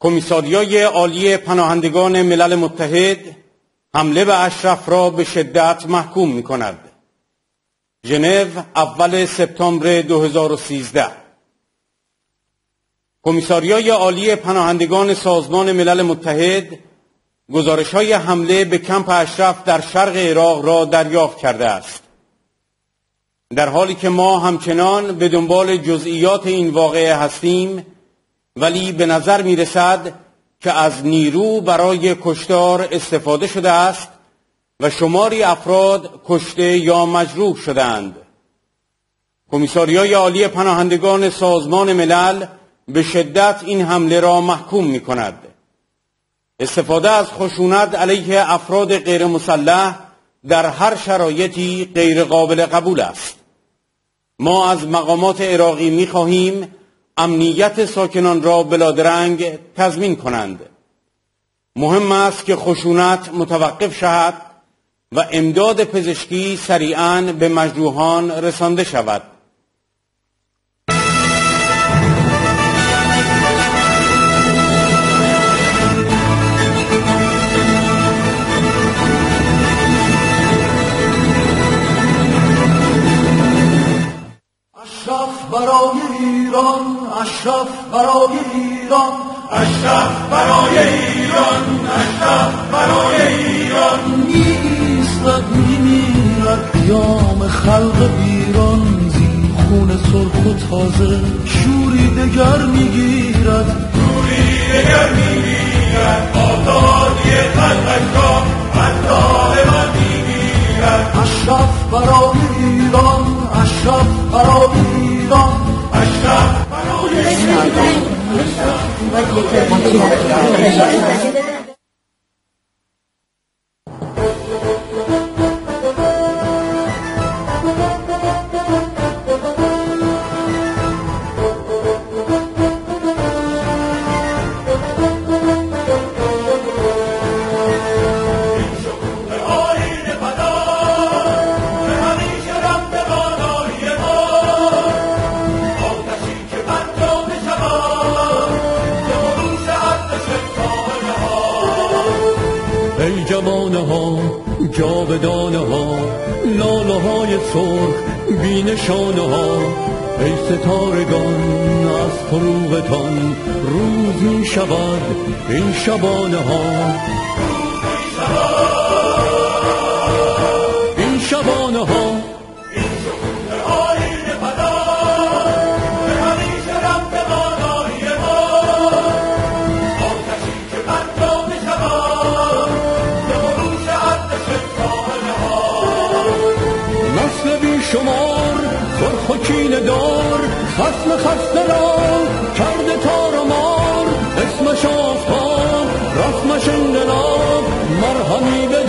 کمیساریای عالی پناهندگان ملل متحد حمله به اشرف را به شدت محکوم می کند. ژنو اول سپتامبر 2013 کمیساریای عالی پناهندگان سازمان ملل متحد گزارش های حمله به کمپ اشرف در شرق عراق را دریافت کرده است. در حالی که ما همچنان به دنبال جزئیات این واقعه هستیم ولی به نظر می رسد که از نیرو برای کشتار استفاده شده است و شماری افراد کشته یا مجروح شدند. کمیساریای عالی پناهندگان سازمان ملل به شدت این حمله را محکوم می کند. استفاده از خشونت علیه افراد غیر مسلح در هر شرایطی غیر قابل قبول است. ما از مقامات عراقی می خواهیم امنیت ساکنان را بلادرنگ تضمین کنند. مهم است که خشونت متوقف شود و امداد پزشکی سریعا به مجروحان رسانده شود. برای ایران اشرف برای ایران. اشرف برای ایران اشرف برای ایران. میستد میمیرد قیام خلق ایران زی خون سرخ و تازه شوری دگر می‌گیرد. شوری دگر می‌گیرد. 对对对 جاودانه ها لاله های سرخ بی نشانه ها. ای ستارگان از فروغتان روز می شود این شبانه ها. کین دار خسم خسته را کرده تار و مار اسمش آفتاب رسمش انقلاب مرهمی به